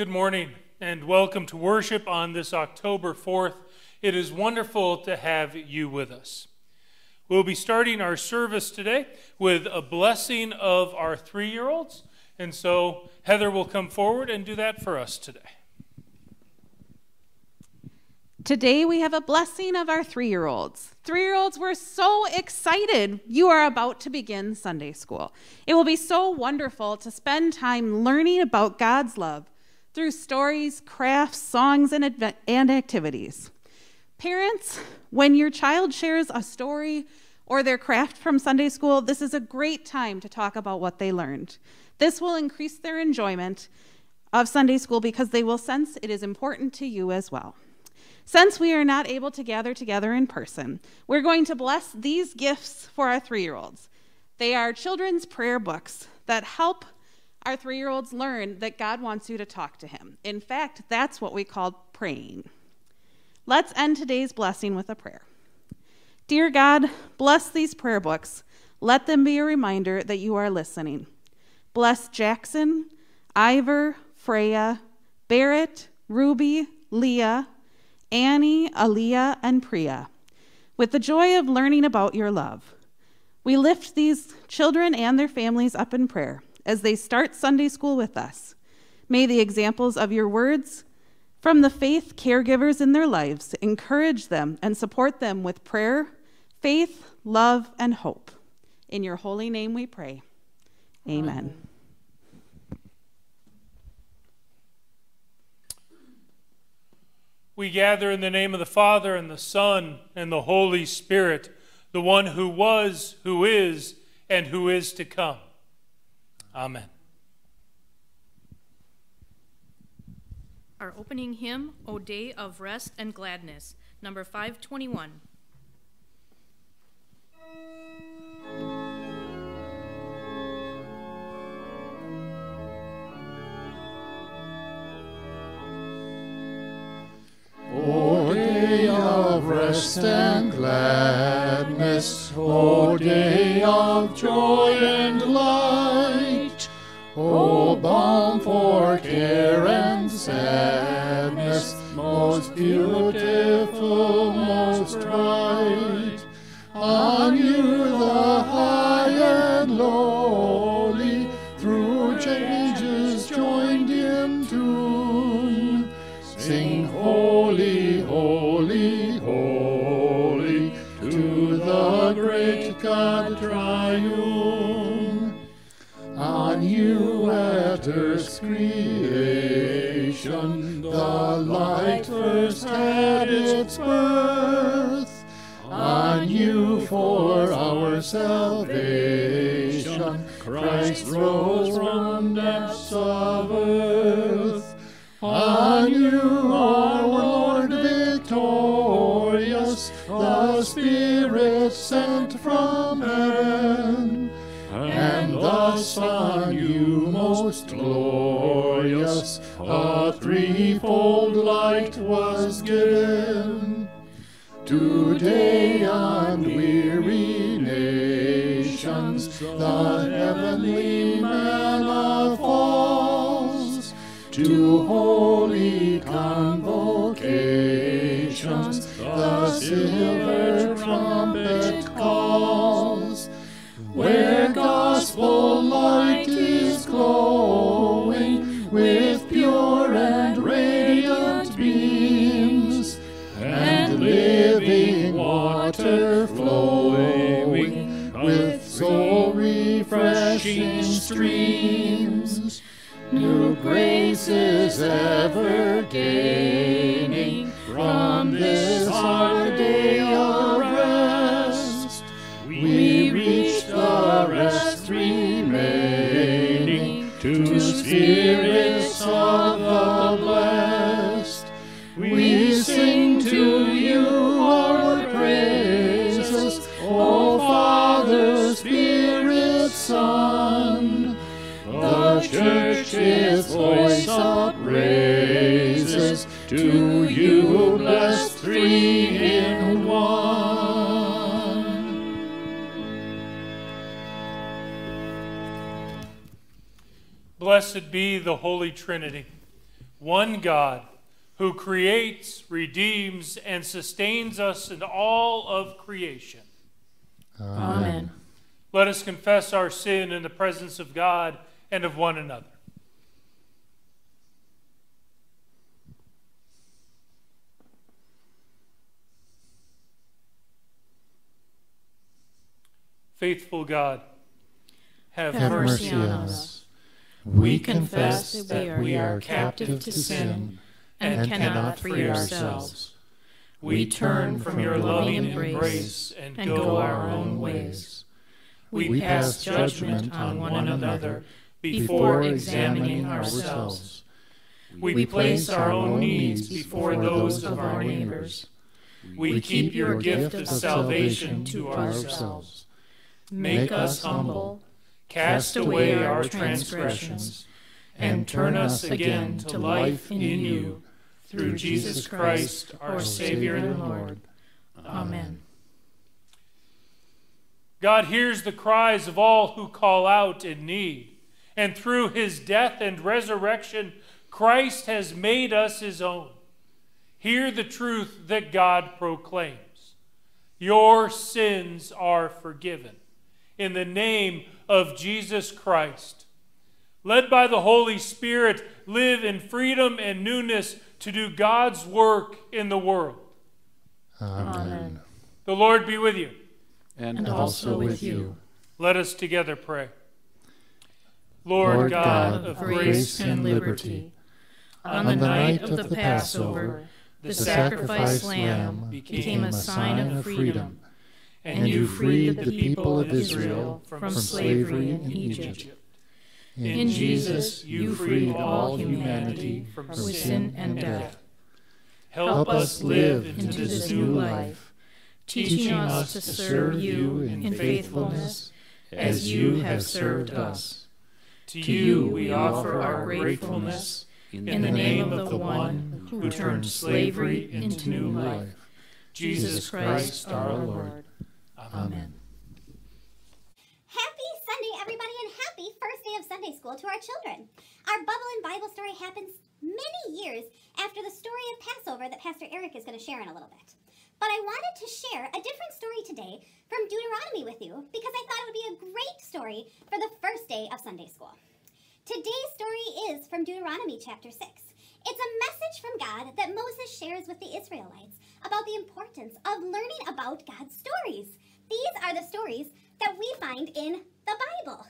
Good morning and welcome to worship on this October 4th. It is wonderful to have you with us. We'll be starting our service today with a blessing of our three year olds. And so Heather will come forward and do that for us today. Today we have a blessing of our three year olds. Three year olds, we're so excited you are about to begin Sunday school. It will be so wonderful to spend time learning about God's love through stories, crafts, songs, and, and activities. Parents, when your child shares a story or their craft from Sunday school, this is a great time to talk about what they learned. This will increase their enjoyment of Sunday school because they will sense it is important to you as well. Since we are not able to gather together in person, we're going to bless these gifts for our three year olds. They are children's prayer books that help our three year olds learn that God wants you to talk to Him. In fact, that's what we call praying. Let's end today's blessing with a prayer. Dear God, bless these prayer books. Let them be a reminder that you are listening. Bless Jackson, Ivor, Freya, Barrett, Ruby, Leah, Annie, Aaliyah, and Priya, with the joy of learning about your love. We lift these children and their families up in prayer as they start Sunday school with us. May the examples of your words from the faith caregivers in their lives encourage them and support them with prayer, faith, love, and hope. In your holy name we pray. Amen. We gather in the name of the Father, and the Son, and the Holy Spirit, the one who was, who is, and who is to come. Amen. Our opening hymn, O Day of Rest and Gladness, number 521. O day of rest and gladness, O day of joy and light, O balm for care and sadness, most beautiful, most bright. On you the high and lowly, through changes joined in tune, sing holy, holy, holy, to the great God triune. At earth's creation, the light first had its birth. On you for our salvation, Christ rose from depths of earth. On you, our Lord victorious, the Spirit sent from heaven. And thus on a threefold light was given. to day on weary nations, the heavenly manna falls. To holy convocations, the silver ever gaining from this our day of rest. We reach the rest remaining to spirits of the blessed. We sing to you our praises, O Father, Spirit, Son. The church its voice upraises to you, blessed three in one. Blessed be the Holy Trinity. one God, who creates, redeems, and sustains us in all of creation. Amen. Let us confess our sin in the presence of God and of one another. Faithful God, have, Have mercy. mercy on us. We confess confess that that we are captive to sin and cannot free ourselves. We turn from your loving embrace and go our own ways. We pass judgment on one another before examining ourselves. We place our own needs before those of our neighbors. We keep your gift of salvation to ourselves. Make us humble, cast away our transgressions, and turn us again to life in you, through Jesus Christ, our Savior and Lord. Amen. God hears the cries of all who call out in need. And through his death and resurrection, Christ has made us his own. Hear the truth that God proclaims Your sins are forgiven. In the name of Jesus Christ. Led by the Holy Spirit, live in freedom and newness to do God's work in the world. Amen. The Lord be with you. And also with you. Let us together pray. Lord, Lord God, God of of grace, grace and liberty. On the night of the Passover, the sacrificed lamb became a sign of freedom, and you freed the people of Israel from slavery in Egypt. In Jesus, you freed all humanity from sin and death. Help us live into this new life, teaching us to serve you in faithfulness as you have served us. To you we offer our gratefulness in the name of the one who turned slavery into new life, Jesus Christ our Lord. Amen. Happy Sunday, everybody, and happy first day of Sunday school to our children. Our Bubble and Bible story happens many years after the story of Passover that Pastor Eric is going to share in a little bit. But I wanted to share a different story today from Deuteronomy with you because I thought it would be a great story for the first day of Sunday school. Today's story is from Deuteronomy chapter 6. It's a message from God that Moses shares with the Israelites about the importance of learning about God's stories. These are the stories that we find in the Bible.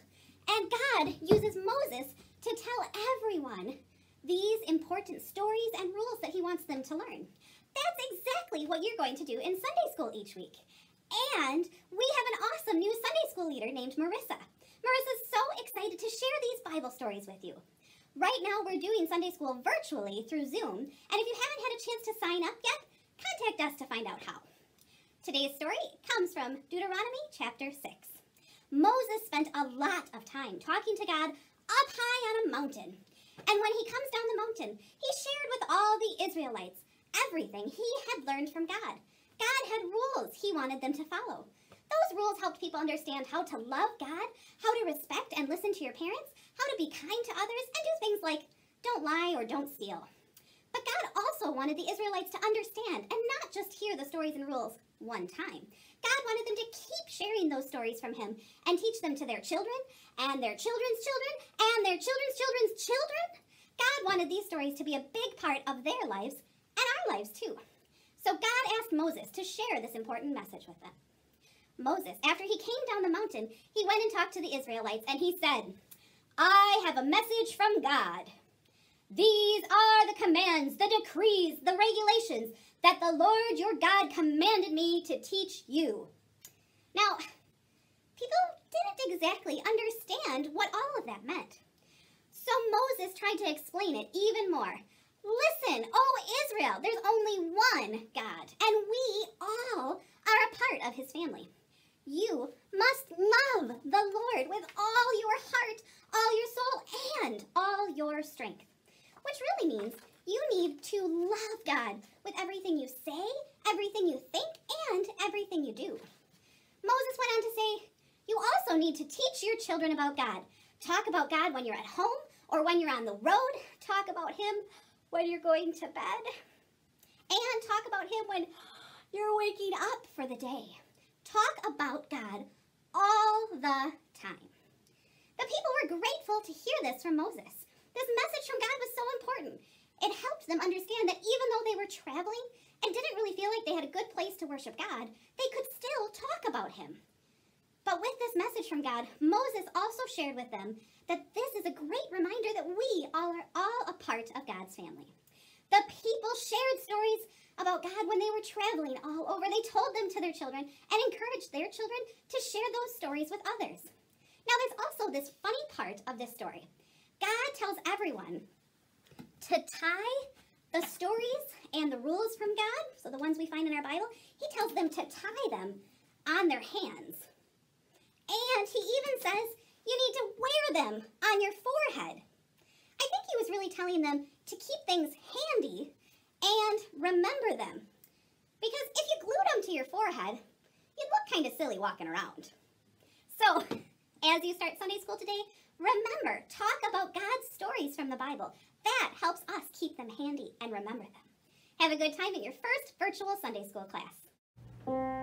And God uses Moses to tell everyone these important stories and rules that he wants them to learn. That's exactly what you're going to do in Sunday school each week. And we have an awesome new Sunday school leader named Marissa. Marissa's so excited to share these Bible stories with you. Right now, we're doing Sunday school virtually through Zoom, and if you haven't had a chance to sign up yet, contact us to find out how. Today's story comes from Deuteronomy chapter 6. Moses spent a lot of time talking to God up high on a mountain. And when he comes down the mountain, he shared with all the Israelites everything he had learned from God. God had rules he wanted them to follow. Those rules helped people understand how to love God, how to respect and listen to your parents, how to be kind to others, and do things like don't lie or don't steal. But God also wanted the Israelites to understand and not just hear the stories and rules one time. God wanted them to keep sharing those stories from Him and teach them to their children and their children's children and their children's children's children. God wanted these stories to be a big part of their lives and our lives too. So God asked Moses to share this important message with them. Moses, after he came down the mountain, he went and talked to the Israelites and he said, I have a message from God. These are the commands, the decrees, the regulations that the Lord your God commanded me to teach you. Now, people didn't exactly understand what all of that meant. So Moses tried to explain it even more. Listen, oh Israel, there's only one God, and we all are a part of his family. You must love the Lord with all your heart, all your soul, and all your strength. Which really means you need to love God with everything you say, everything you think, and everything you do. Moses went on to say, You also need to teach your children about God. Talk about God when you're at home or when you're on the road. Talk about Him when you're going to bed, and talk about Him when you're waking up for the day. Talk about God all the time. The people were grateful to hear this from Moses. This message from God was so important. It helped them understand that even though they were traveling and didn't really feel like they had a good place to worship God, they could still talk about Him. But with this message from God, Moses also shared with them that this is a great reminder that we all are all a part of God's family. The people shared stories about God when they were traveling all over. They told them to their children and encouraged their children to share those stories with others. Now, there's also this funny part of this story. God tells everyone to tie the stories and the rules from God, so the ones we find in our Bible, He tells them to tie them on their hands. And He even says you need to wear them on your forehead. I think He was really telling them to keep things handy and remember them. Because if you glued them to your forehead, you'd look kind of silly walking around. So, as you start Sunday school today, remember, talk about God's stories from the Bible. That helps us keep them handy and remember them. Have a good time at your first virtual Sunday school class.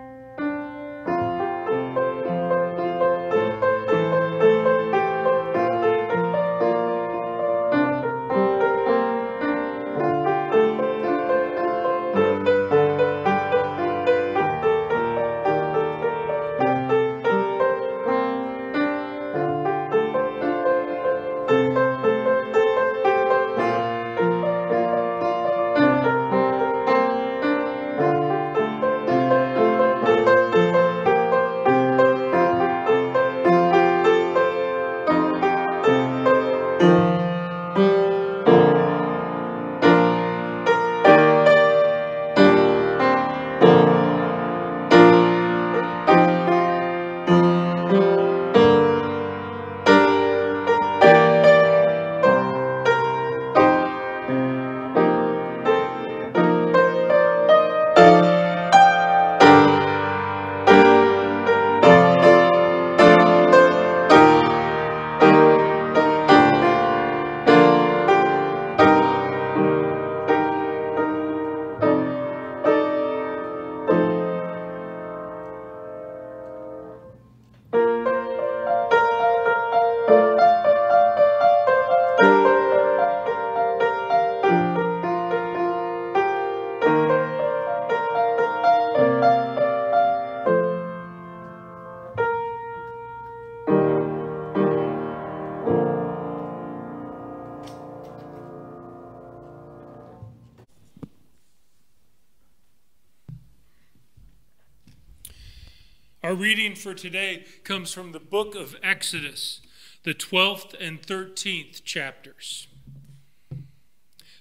Our reading for today comes from the book of Exodus, the 12th and 13th chapters.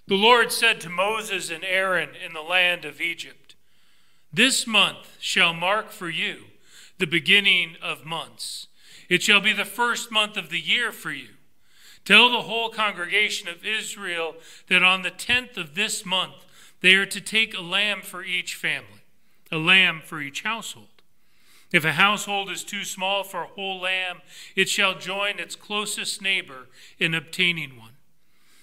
The Lord said to Moses and Aaron in the land of Egypt, This month shall mark for you the beginning of months. It shall be the first month of the year for you. Tell the whole congregation of Israel that on the tenth of this month they are to take a lamb for each family, a lamb for each household. If a household is too small for a whole lamb, it shall join its closest neighbor in obtaining one.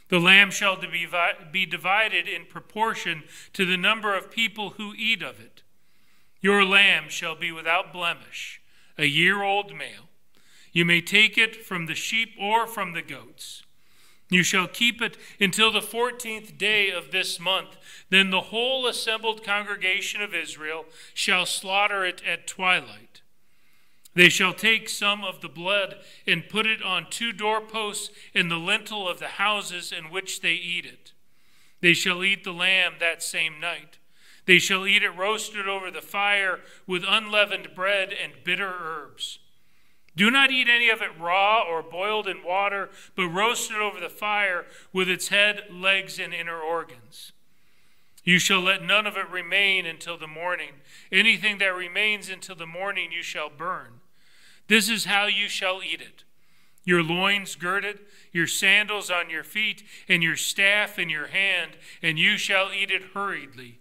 The lamb shall be divided in proportion to the number of people who eat of it. Your lamb shall be without blemish, a year old male. You may take it from the sheep or from the goats. You shall keep it until the fourteenth day of this month. Then the whole assembled congregation of Israel shall slaughter it at twilight. They shall take some of the blood and put it on two doorposts in the lintel of the houses in which they eat it. They shall eat the lamb that same night. They shall eat it roasted over the fire with unleavened bread and bitter herbs. Do not eat any of it raw or boiled in water, but roast it over the fire with its head, legs, and inner organs. You shall let none of it remain until the morning. Anything that remains until the morning you shall burn. This is how you shall eat it your loins girded, your sandals on your feet, and your staff in your hand, and you shall eat it hurriedly.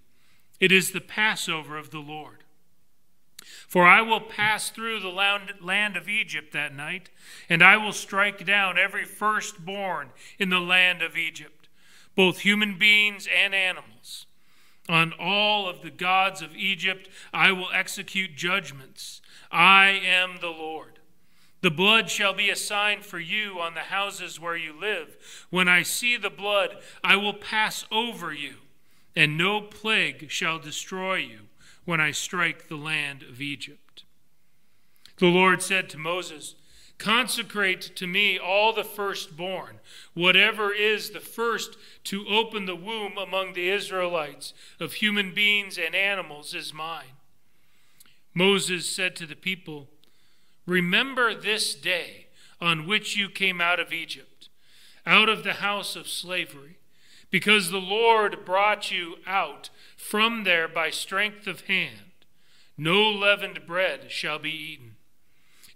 It is the Passover of the Lord. For I will pass through the land of Egypt that night, and I will strike down every firstborn in the land of Egypt, both human beings and animals. On all of the gods of Egypt I will execute judgments. I am the Lord. The blood shall be a sign for you on the houses where you live. When I see the blood, I will pass over you, and no plague shall destroy you when I strike the land of Egypt. The Lord said to Moses, Consecrate to me all the firstborn, whatever is the first to open the womb among the Israelites of human beings and animals is mine. Moses said to the people, Remember this day on which you came out of Egypt, out of the house of slavery, because the Lord brought you out from there by strength of hand. No leavened bread shall be eaten.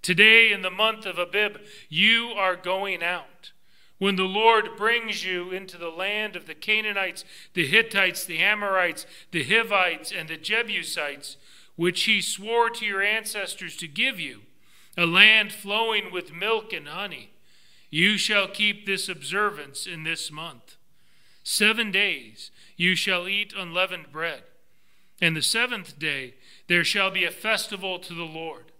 Today, in the month of Abib, you are going out. When the Lord brings you into the land of the Canaanites, the Hittites, the Amorites, the Hivites, and the Jebusites, which he swore to your ancestors to give you, a land flowing with milk and honey, you shall keep this observance in this month. Seven days you shall eat unleavened bread, and the seventh day there shall be a festival to the Lord.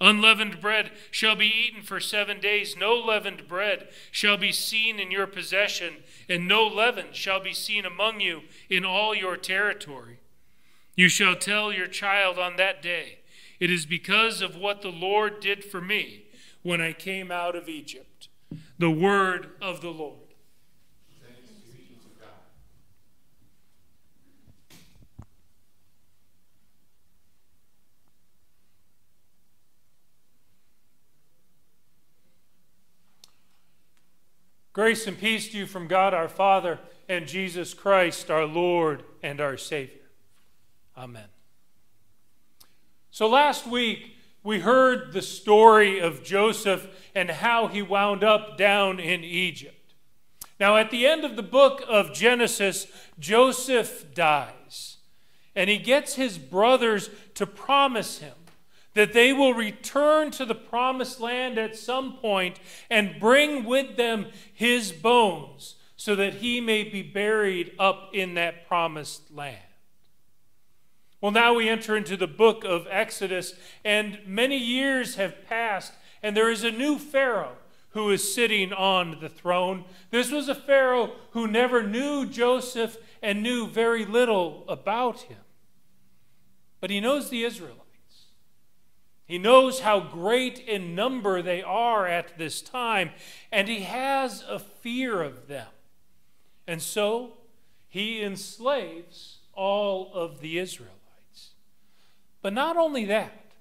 Unleavened bread shall be eaten for seven days. No leavened bread shall be seen in your possession, and no leaven shall be seen among you in all your territory. You shall tell your child on that day, It is because of what the Lord did for me when I came out of Egypt. The word of the Lord. Grace and peace to you from God our Father and Jesus Christ, our Lord and our Savior. Amen. So last week, we heard the story of Joseph and how he wound up down in Egypt. Now, at the end of the book of Genesis, Joseph dies, and he gets his brothers to promise him that they will return to the promised land at some point and bring with them his bones so that he may be buried up in that promised land. Well, now we enter into the book of Exodus, and many years have passed, and there is a new Pharaoh who is sitting on the throne. This was a Pharaoh who never knew Joseph and knew very little about him. But he knows the Israelites. He knows how great in number they are at this time, and he has a fear of them. And so he enslaves all of the Israelites. But not only that,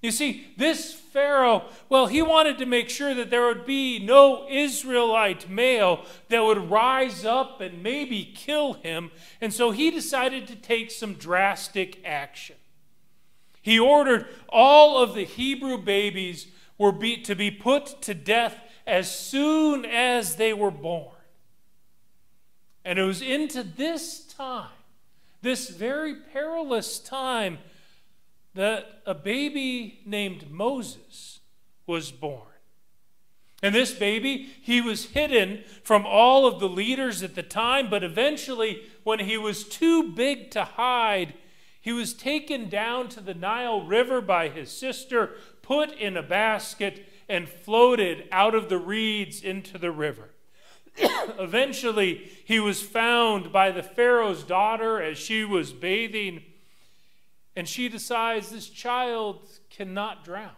you see, this Pharaoh, well, he wanted to make sure that there would be no Israelite male that would rise up and maybe kill him. And so he decided to take some drastic action. He ordered all of the Hebrew babies were be, to be put to death as soon as they were born. And it was into this time, this very perilous time, that a baby named Moses was born. And this baby, he was hidden from all of the leaders at the time, but eventually, when he was too big to hide, he was taken down to the Nile River by his sister, put in a basket, and floated out of the reeds into the river. Eventually, he was found by the Pharaoh's daughter as she was bathing, and she decides this child cannot drown.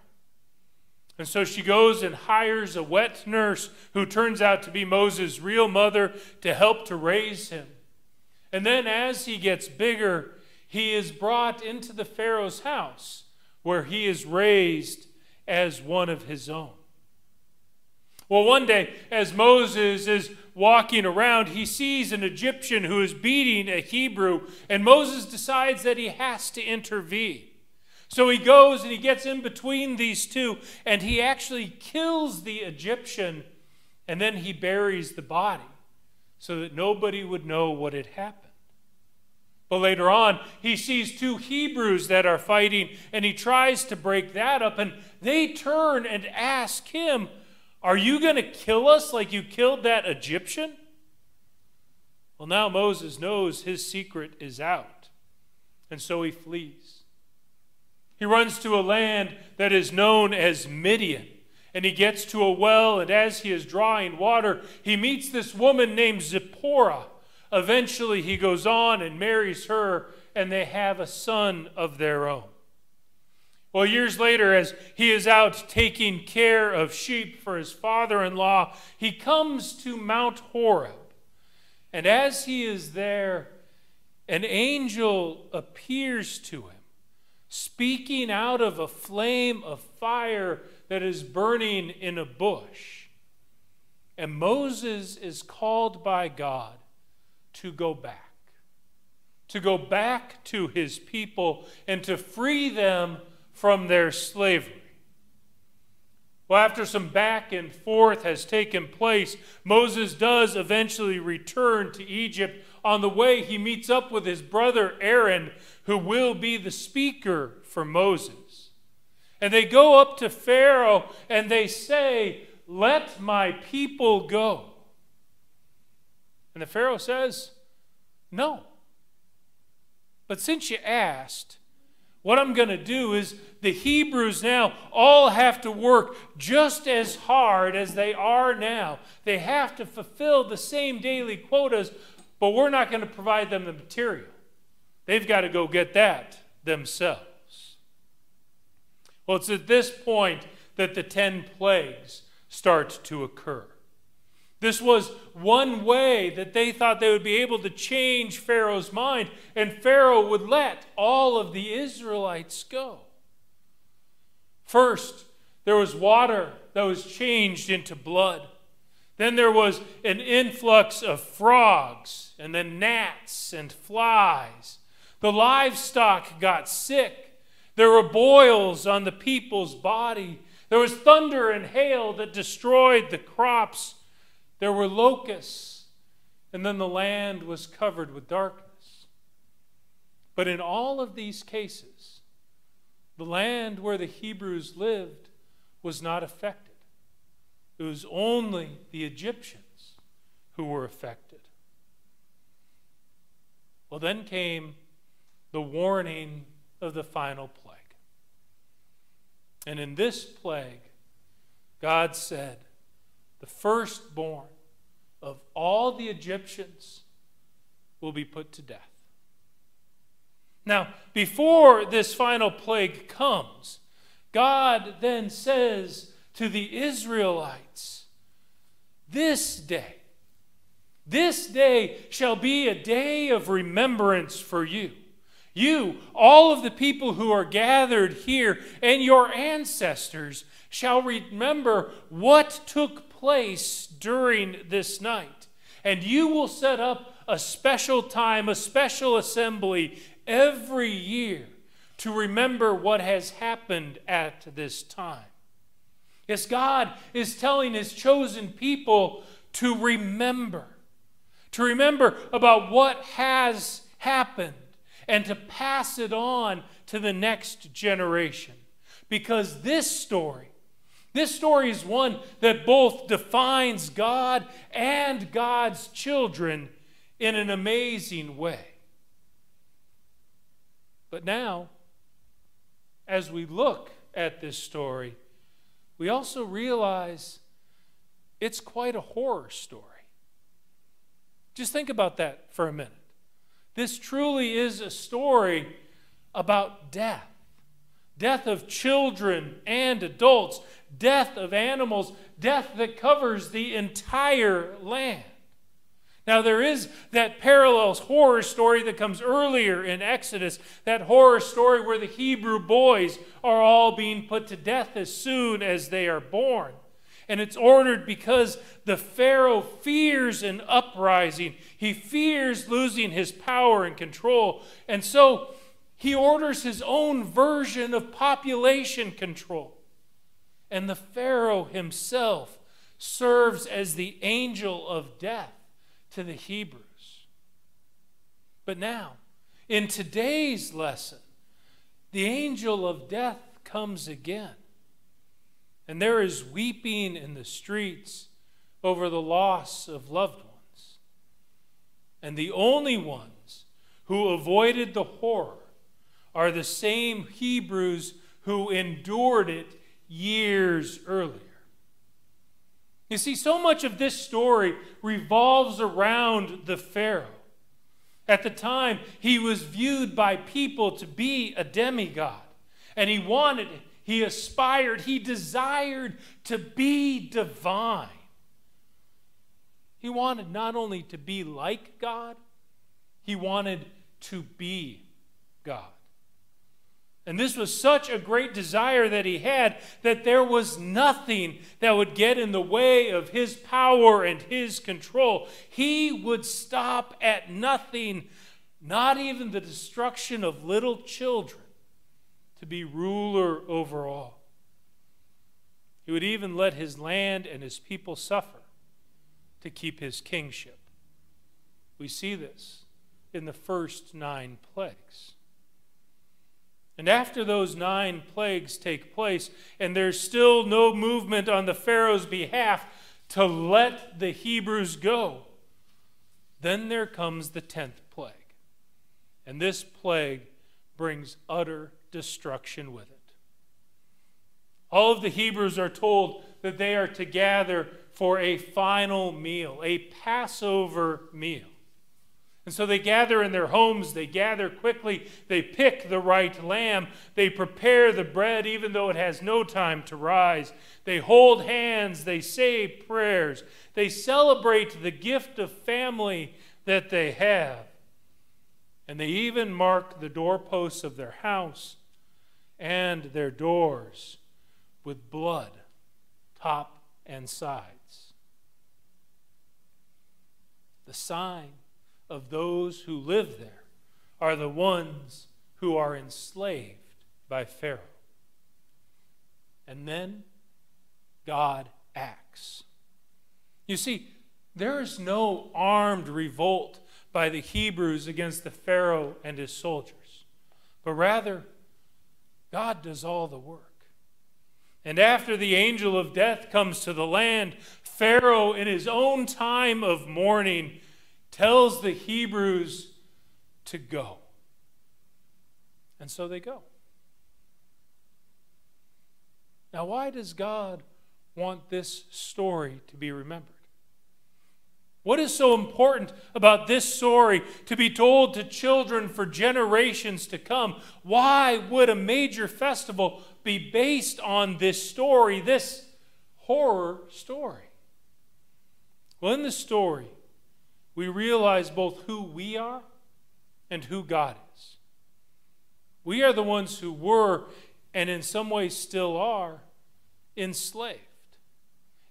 And so she goes and hires a wet nurse who turns out to be Moses' real mother to help to raise him. And then, as he gets bigger, he is brought into the Pharaoh's house where he is raised as one of his own. Well, one day, as Moses is walking around, he sees an Egyptian who is beating a Hebrew, and Moses decides that he has to intervene. So he goes and he gets in between these two, and he actually kills the Egyptian, and then he buries the body so that nobody would know what had happened. Later on, he sees two Hebrews that are fighting, and he tries to break that up, and they turn and ask him, Are you going to kill us like you killed that Egyptian? Well, now Moses knows his secret is out, and so he flees. He runs to a land that is known as Midian, and he gets to a well, and as he is drawing water, he meets this woman named Zipporah. Eventually, he goes on and marries her, and they have a son of their own. Well, years later, as he is out taking care of sheep for his father in law, he comes to Mount Horeb. And as he is there, an angel appears to him, speaking out of a flame of fire that is burning in a bush. And Moses is called by God to go back, to go back to his people and to free them from their slavery. Well, after some back and forth has taken place, Moses does eventually return to Egypt. On the way, he meets up with his brother Aaron, who will be the speaker for Moses. And they go up to Pharaoh and they say, Let my people go. And the Pharaoh says, No. But since you asked, what I'm going to do is the Hebrews now all have to work just as hard as they are now. They have to fulfill the same daily quotas, but we're not going to provide them the material. They've got to go get that themselves. Well, it's at this point that the 10 plagues start to occur. This was one way that they thought they would be able to change Pharaoh's mind, and Pharaoh would let all of the Israelites go. First, there was water that was changed into blood. Then there was an influx of frogs, and then gnats and flies. The livestock got sick. There were boils on the people's body. There was thunder and hail that destroyed the crops. There were locusts, and then the land was covered with darkness. But in all of these cases, the land where the Hebrews lived was not affected. It was only the Egyptians who were affected. Well, then came the warning of the final plague. And in this plague, God said, The firstborn of all the Egyptians will be put to death. Now, before this final plague comes, God then says to the Israelites, This day, this day shall be a day of remembrance for you. You, all of the people who are gathered here, and your ancestors shall remember what took place during this night. And you will set up a special time, a special assembly every year to remember what has happened at this time. Yes, God is telling His chosen people to remember, to remember about what has happened and to pass it on to the next generation. Because this story this story is one that both defines God and God's children in an amazing way. But now, as we look at this story, we also realize it's quite a horror story. Just think about that for a minute. This truly is a story about death death of children and adults, death of animals, death that covers the entire land. Now, there is that parallels horror story that comes earlier in Exodus, that horror story where the Hebrew boys are all being put to death as soon as they are born. And it's ordered because the Pharaoh fears an uprising. He fears losing his power and control. And so he orders his own version of population control. And the Pharaoh himself serves as the angel of death to the Hebrews. But now, in today's lesson, the angel of death comes again. And there is weeping in the streets over the loss of loved ones. And the only ones who avoided the horror are the same Hebrews who endured it years earlier. You see, so much of this story revolves around the Pharaoh. At the time, he was viewed by people to be a demigod, and he wanted. He aspired, he desired to be divine. He wanted not only to be like God, he wanted to be God. And this was such a great desire that he had that there was nothing that would get in the way of his power and his control. He would stop at nothing, not even the destruction of little children, to be ruler over all. He would even let his land and his people suffer to keep his kingship. We see this in the first nine plagues. And after those nine plagues take place, and there's still no movement on the Pharaoh's behalf to let the Hebrews go, then there comes the tenth plague. And this plague brings utter destruction with it. All of the Hebrews are told that they are to gather for a final meal, a Passover meal. And so they gather in their homes, they gather quickly, they pick the right lamb, they prepare the bread even though it has no time to rise. They hold hands, they say prayers, they celebrate the gift of family that they have. And they even mark the doorposts of their house and their doors with blood, top and sides. The sign of those who live there are the ones who are enslaved by Pharaoh. And then God acts. You see, there is no armed revolt by the Hebrews against the Pharaoh and his soldiers, but rather, God does all the work. And after the angel of death comes to the land, Pharaoh, in his own time of mourning, tells the Hebrews to go. And so they go. Now, why does God want this story to be remembered? What is so important about this story to be told to children for generations to come? Why would a major festival be based on this story, this horror story? Well, in the story, we realize both who we are and who God is. We are the ones who were, and in some ways still are, enslaved.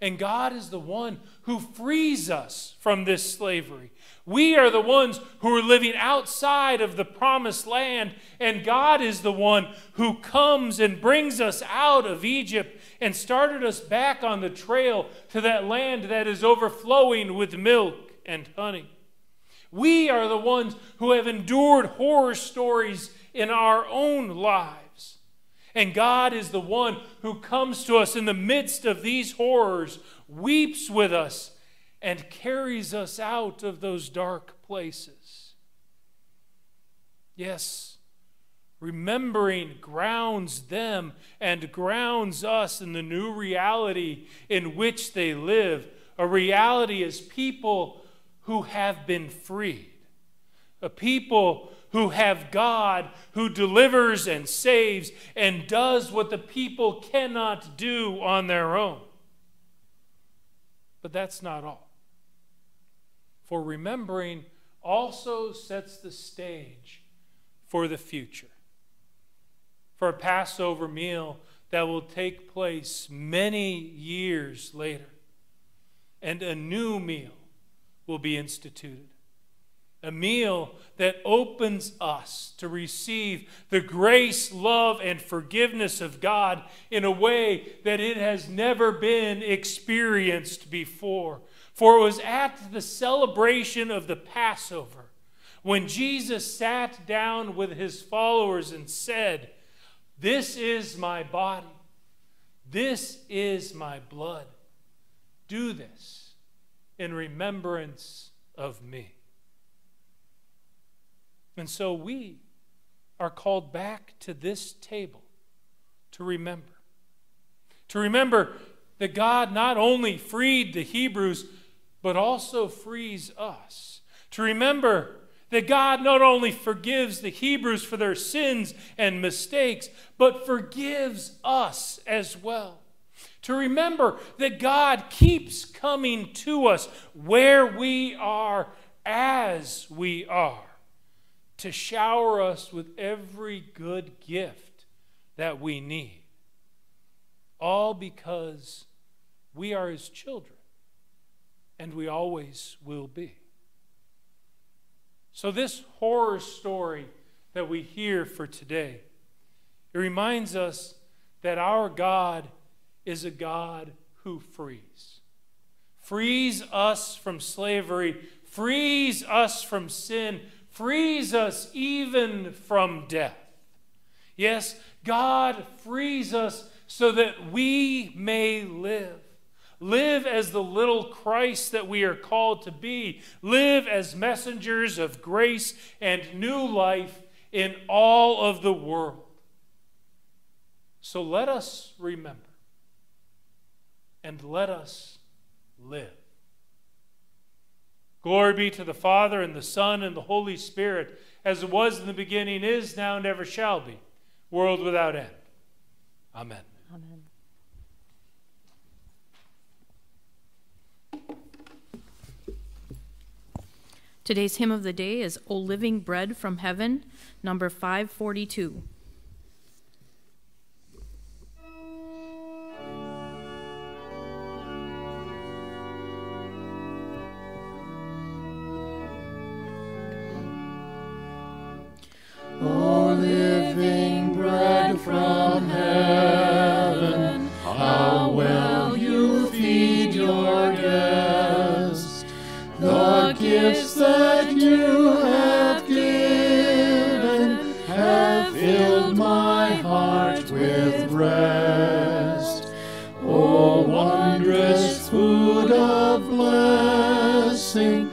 And God is the one who frees us from this slavery. We are the ones who are living outside of the promised land, and God is the one who comes and brings us out of Egypt and started us back on the trail to that land that is overflowing with milk and honey. We are the ones who have endured horror stories in our own lives. And God is the one who comes to us in the midst of these horrors, weeps with us, and carries us out of those dark places. Yes, remembering grounds them and grounds us in the new reality in which they live, a reality as people who have been freed, a people who have God who delivers and saves and does what the people cannot do on their own. But that's not all. For remembering also sets the stage for the future. For a Passover meal that will take place many years later, and a new meal will be instituted. A meal that opens us to receive the grace, love, and forgiveness of God in a way that it has never been experienced before. For it was at the celebration of the Passover when Jesus sat down with his followers and said, This is my body, this is my blood. Do this in remembrance of me. And so we are called back to this table to remember. To remember that God not only freed the Hebrews, but also frees us. To remember that God not only forgives the Hebrews for their sins and mistakes, but forgives us as well. To remember that God keeps coming to us where we are as we are, to shower us with every good gift that we need. All because we are His children, and we always will be. So, this horror story that we hear for today, it reminds us that our God is a God who frees. Frees us from slavery, frees us from sin, frees us even from death. Yes, God frees us so that we may live. Live as the little Christ that we are called to be. Live as messengers of grace and new life in all of the world. So let us remember and let us live. Glory be to the Father, and the Son, and the Holy Spirit, as it was in the beginning, is now, and ever shall be, world without end. Amen. Amen. Today's hymn of the day is O Living Bread from Heaven, number 542. Blessing,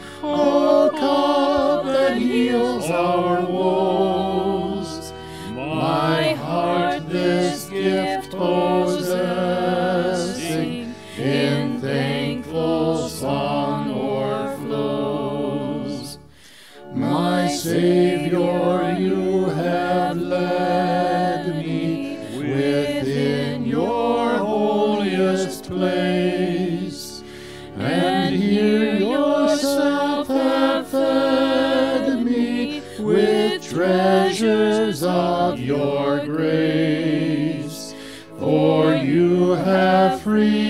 have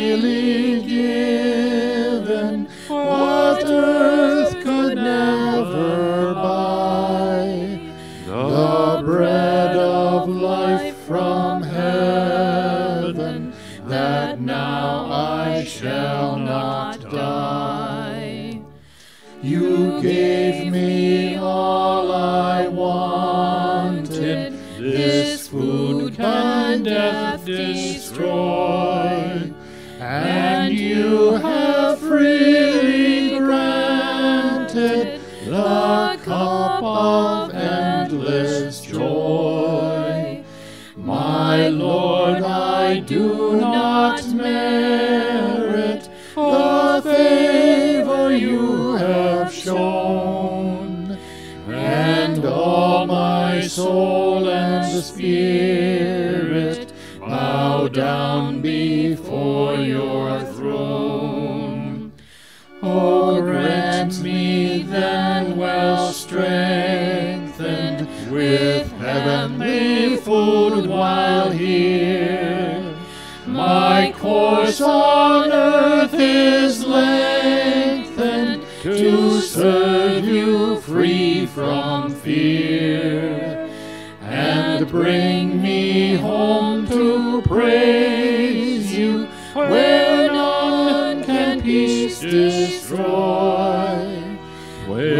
while here. My course on earth is lengthened to serve you free from fear and bring me home to praise you where none can peace destroy, where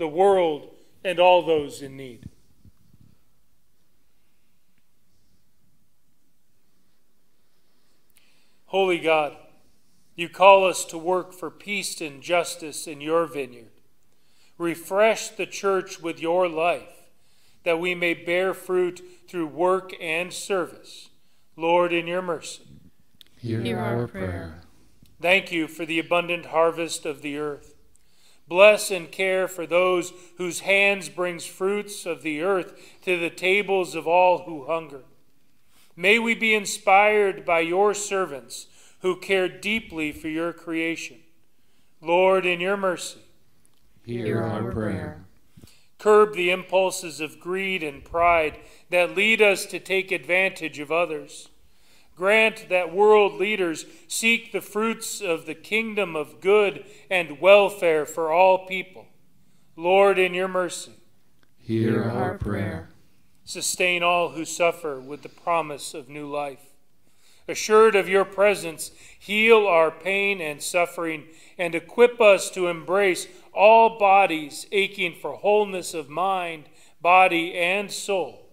the world, and all those in need. Holy God, you call us to work for peace and justice in your vineyard. Refresh the church with your life, that we may bear fruit through work and service. Lord, in your mercy. Hear, Hear our prayer. Thank you for the abundant harvest of the earth. Bless and care for those whose hands brings fruits of the earth to the tables of all who hunger. May we be inspired by your servants who care deeply for your creation. Lord, in your mercy, hear our prayer. Curb the impulses of greed and pride that lead us to take advantage of others. Grant that world leaders seek the fruits of the kingdom of good and welfare for all people. Lord, in your mercy, hear our prayer. Sustain all who suffer with the promise of new life. Assured of your presence, heal our pain and suffering and equip us to embrace all bodies aching for wholeness of mind, body, and soul.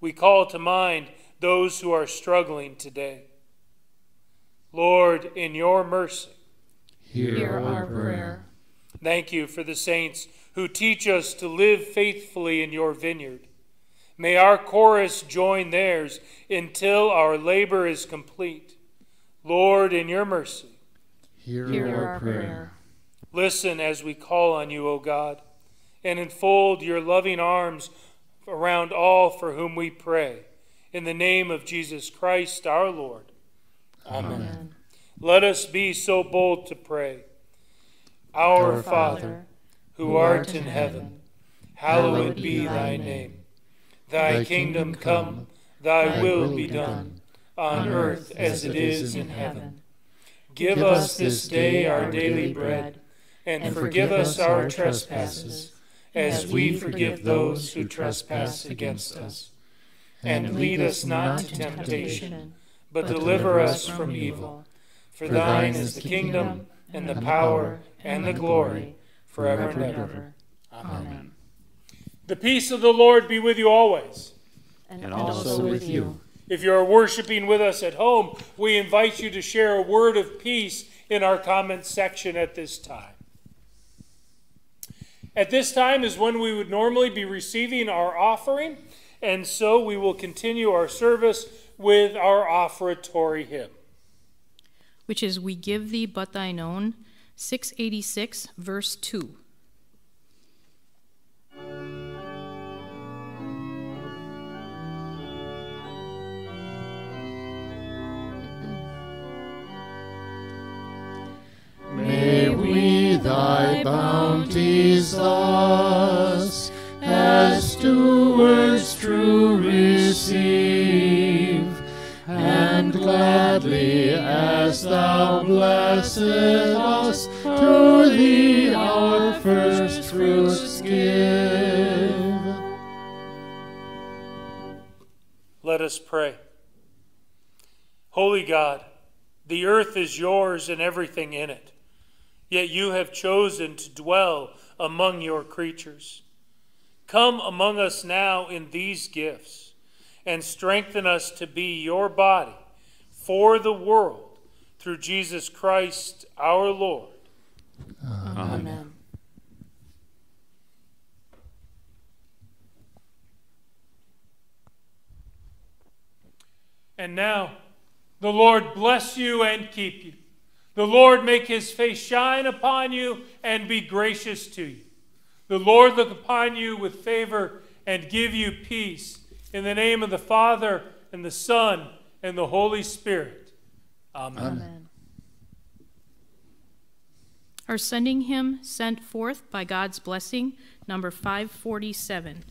We call to mind those who are struggling today. Lord, in your mercy, hear our prayer. Thank you for the saints who teach us to live faithfully in your vineyard. May our chorus join theirs until our labor is complete. Lord, in your mercy, hear, hear our prayer. Listen as we call on you, O God, and enfold your loving arms around all for whom we pray in the name of Jesus Christ our Lord. Amen. Amen. Let us be so bold to pray. Our, our Father, who art in heaven, hallowed be thy name. Thy kingdom come, thy will be done, on earth as it is in heaven. Give us this day our daily bread, and forgive us our trespasses, as we forgive those who trespass against us and lead us not to temptation, but deliver us from evil. For thine is the kingdom, and the power, and the glory, forever and ever. Amen. The peace of the Lord be with you always. And also with you. If you are worshiping with us at home, we invite you to share a word of peace in our comments section at this time. At this time is when we would normally be receiving our offering. And so we will continue our service with our offertory hymn, which is We Give Thee But Thine Own, 686, verse 2. May we thy bounties thus stewards true receive, and gladly as thou blessest us, to thee our first fruits give. Let us pray. Holy God, the earth is yours and everything in it, yet you have chosen to dwell among your creatures. Come among us now in these gifts and strengthen us to be your body for the world through Jesus Christ our Lord. Amen. Amen. And now, the Lord bless you and keep you. The Lord make his face shine upon you and be gracious to you. The Lord look upon you with favor and give you peace. In the name of the Father, and the Son, and the Holy Spirit. Amen. Amen. Our sending hymn, Sent Forth by God's Blessing, number 547.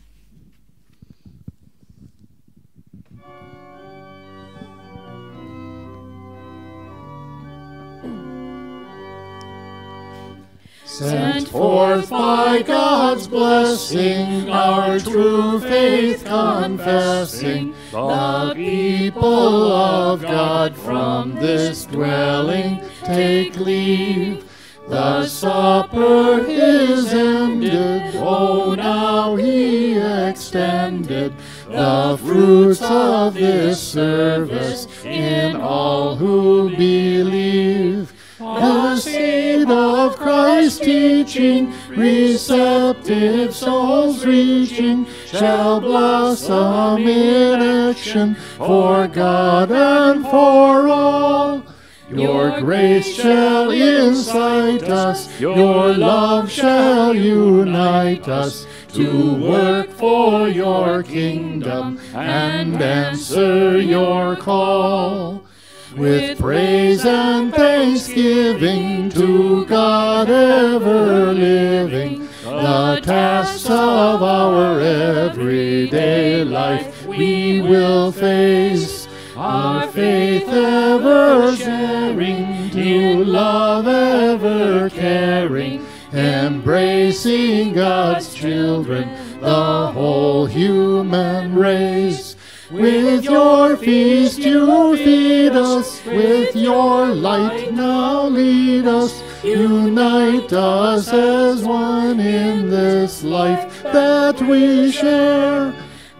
Sent forth by God's blessing, our true faith confessing, the people of God from this dwelling take leave. The supper is ended, oh now he extended the fruits of this service in all who believe. The seed of Christ's teaching, receptive souls reaching, shall blossom in action for God and for all. Your grace shall incite us, your love shall unite us to work for your kingdom and answer your call. With praise and thanksgiving to God ever living, the tasks of our everyday life we will face. Our faith ever sharing, to love ever caring, embracing God's children, the whole human race. With your feast you feed us, with your light now lead us, unite us as one in this life that we share.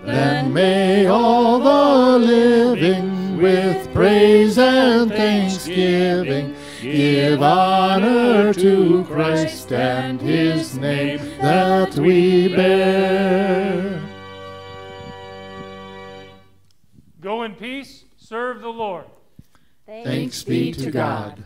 Then may all the living with praise and thanksgiving give honor to Christ and his name that we bear. Go in peace, serve the Lord. Thanks be to God.